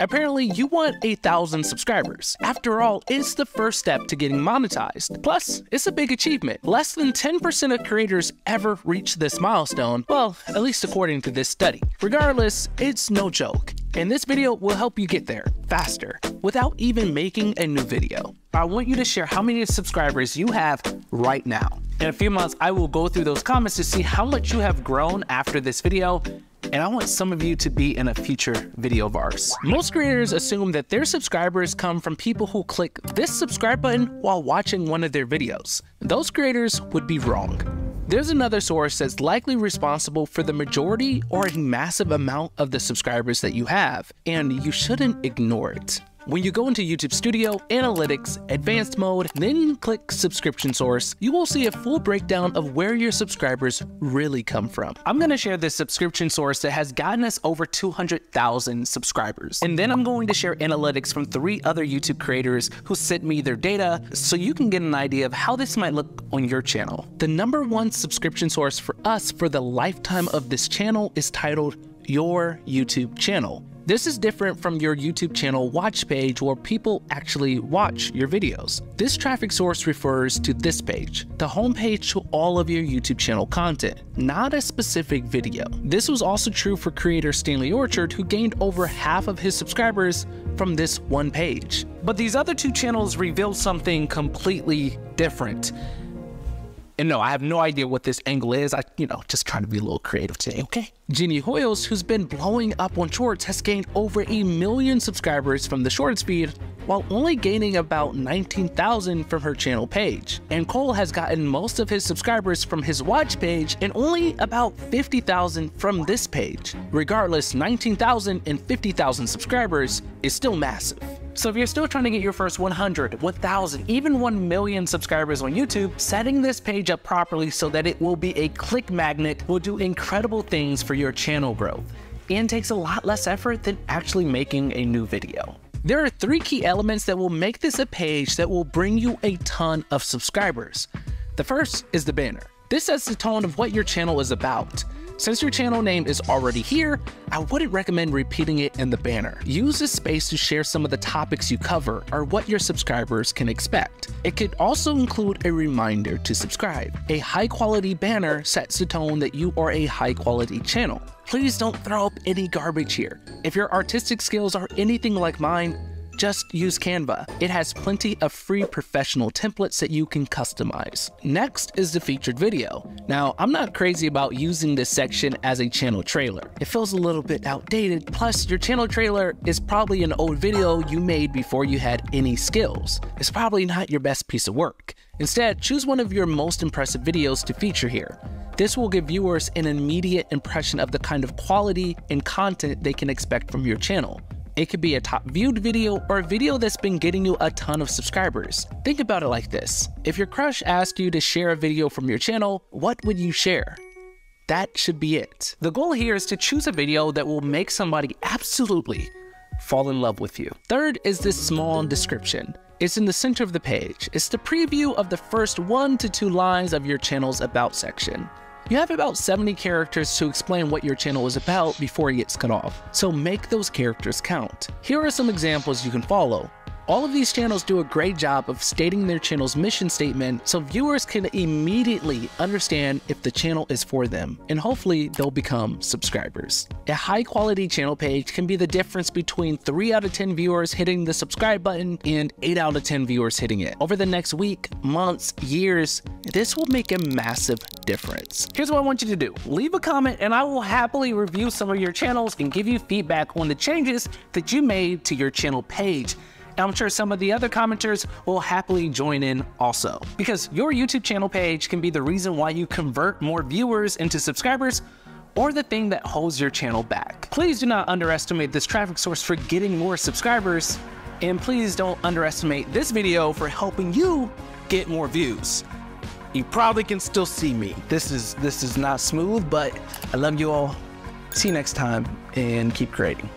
Apparently, you want a thousand subscribers. After all, it's the first step to getting monetized. Plus, it's a big achievement. Less than 10% of creators ever reach this milestone, well, at least according to this study. Regardless, it's no joke. And this video will help you get there faster without even making a new video. I want you to share how many subscribers you have right now. In a few months, I will go through those comments to see how much you have grown after this video and I want some of you to be in a future video of ours. Most creators assume that their subscribers come from people who click this subscribe button while watching one of their videos. Those creators would be wrong. There's another source that's likely responsible for the majority or a massive amount of the subscribers that you have, and you shouldn't ignore it. When you go into YouTube Studio, Analytics, Advanced Mode, then click Subscription Source, you will see a full breakdown of where your subscribers really come from. I'm going to share this subscription source that has gotten us over 200,000 subscribers. And then I'm going to share analytics from three other YouTube creators who sent me their data so you can get an idea of how this might look on your channel. The number one subscription source for us for the lifetime of this channel is titled Your YouTube Channel. This is different from your YouTube channel watch page where people actually watch your videos. This traffic source refers to this page, the homepage to all of your YouTube channel content, not a specific video. This was also true for creator Stanley Orchard who gained over half of his subscribers from this one page. But these other two channels reveal something completely different. And no, I have no idea what this angle is. I, you know, just trying to be a little creative today, okay? Jenny Hoyos, who's been blowing up on Shorts, has gained over a million subscribers from the Shorts feed, while only gaining about 19,000 from her channel page. And Cole has gotten most of his subscribers from his watch page and only about 50,000 from this page. Regardless, 19,000 and 50,000 subscribers is still massive. So if you're still trying to get your first 100, 1000, even 1 million subscribers on YouTube, setting this page up properly so that it will be a click magnet will do incredible things for your channel growth and takes a lot less effort than actually making a new video. There are three key elements that will make this a page that will bring you a ton of subscribers. The first is the banner. This sets the tone of what your channel is about. Since your channel name is already here, I wouldn't recommend repeating it in the banner. Use this space to share some of the topics you cover or what your subscribers can expect. It could also include a reminder to subscribe. A high quality banner sets the tone that you are a high quality channel. Please don't throw up any garbage here. If your artistic skills are anything like mine, just use Canva. It has plenty of free professional templates that you can customize. Next is the featured video. Now, I'm not crazy about using this section as a channel trailer. It feels a little bit outdated, plus your channel trailer is probably an old video you made before you had any skills. It's probably not your best piece of work. Instead, choose one of your most impressive videos to feature here. This will give viewers an immediate impression of the kind of quality and content they can expect from your channel. It could be a top viewed video or a video that's been getting you a ton of subscribers. Think about it like this. If your crush asked you to share a video from your channel, what would you share? That should be it. The goal here is to choose a video that will make somebody absolutely fall in love with you. Third is this small description. It's in the center of the page. It's the preview of the first one to two lines of your channel's about section. You have about 70 characters to explain what your channel is about before it gets cut off, so make those characters count. Here are some examples you can follow. All of these channels do a great job of stating their channel's mission statement so viewers can immediately understand if the channel is for them, and hopefully they'll become subscribers. A high quality channel page can be the difference between 3 out of 10 viewers hitting the subscribe button and 8 out of 10 viewers hitting it. Over the next week, months, years, this will make a massive difference. Here's what I want you to do. Leave a comment and I will happily review some of your channels and give you feedback on the changes that you made to your channel page. I'm sure some of the other commenters will happily join in also. Because your YouTube channel page can be the reason why you convert more viewers into subscribers or the thing that holds your channel back. Please do not underestimate this traffic source for getting more subscribers, and please don't underestimate this video for helping you get more views. You probably can still see me. This is this is not smooth, but I love you all. See you next time and keep creating.